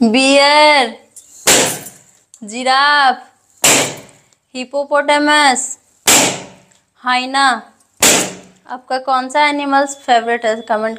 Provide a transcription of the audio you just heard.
Beer giraffe hippopotamus हाइना आपका कौन सा एनिमल्स फेवरेट है? कमेंट